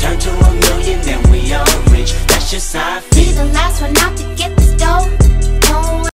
turn to a million we all rich. That's just how I feel. Be the last one out to